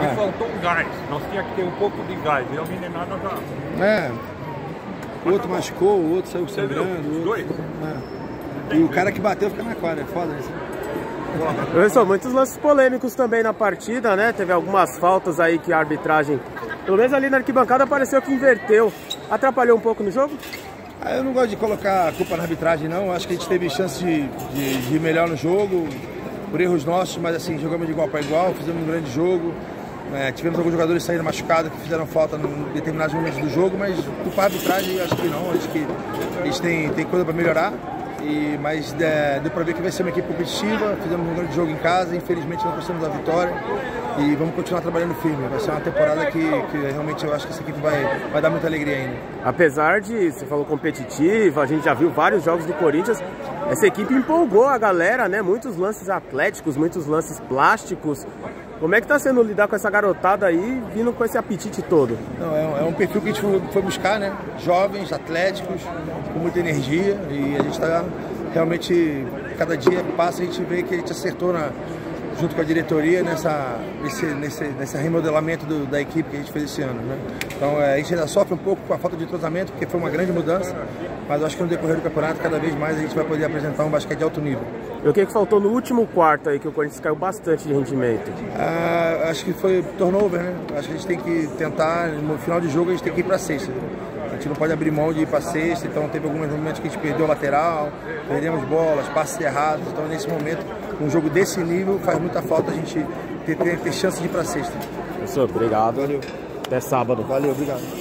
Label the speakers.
Speaker 1: Me é. faltou um gás. Nós tínhamos que ter um pouco de gás. E a meninada já.
Speaker 2: É. O outro machucou, o outro saiu sangrando. Os dois? É. E o cara que bateu fica na quadra, é foda isso.
Speaker 3: Professor, muitos lances polêmicos também na partida, né? Teve algumas faltas aí que a arbitragem, pelo menos ali na arquibancada, pareceu que inverteu. Atrapalhou um pouco no jogo?
Speaker 2: Ah, eu não gosto de colocar a culpa na arbitragem, não. Acho que a gente teve chance de, de, de ir melhor no jogo, por erros nossos, mas assim, jogamos de igual para igual, fizemos um grande jogo. É, tivemos alguns jogadores saindo machucados que fizeram falta em determinados momentos do jogo, mas culpar a arbitragem, acho que não. Acho que eles têm, têm coisa para melhorar. E, mas é, deu para ver que vai ser uma equipe competitiva, fizemos um grande jogo em casa, infelizmente não conseguimos a vitória e vamos continuar trabalhando firme. Vai ser uma temporada que, que realmente eu acho que essa equipe vai, vai dar muita alegria ainda.
Speaker 3: Apesar de, você falou competitiva, a gente já viu vários jogos do Corinthians, essa equipe empolgou a galera, né? Muitos lances atléticos, muitos lances plásticos. Como é que está sendo lidar com essa garotada aí, vindo com esse apetite todo?
Speaker 2: Não, é, um, é um perfil que a gente foi buscar, né? Jovens, atléticos, com muita energia e a gente está realmente, cada dia que passa, a gente vê que a gente acertou na, junto com a diretoria nessa, nesse, nesse, nesse remodelamento do, da equipe que a gente fez esse ano. Né? Então é, a gente ainda sofre um pouco com a falta de entrosamento, porque foi uma grande mudança, mas acho que no decorrer do campeonato, cada vez mais a gente vai poder apresentar um basquete de alto nível.
Speaker 3: E o que, que faltou no último quarto aí, que o Corinthians caiu bastante de rendimento?
Speaker 2: Ah, acho que foi turnover, né? Acho que a gente tem que tentar, no final de jogo, a gente tem que ir para sexta. A gente não pode abrir mão de ir para sexta, então teve alguns momentos que a gente perdeu lateral, perdemos bolas, passes errados, então nesse momento um jogo desse nível faz muita falta a gente ter, ter, ter chance de ir para sexta.
Speaker 3: Professor, obrigado.
Speaker 2: Valeu.
Speaker 3: Até sábado.
Speaker 2: Valeu, obrigado.